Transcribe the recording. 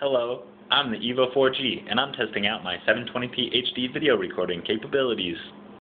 Hello, I'm the Evo 4G, and I'm testing out my 720p HD video recording capabilities.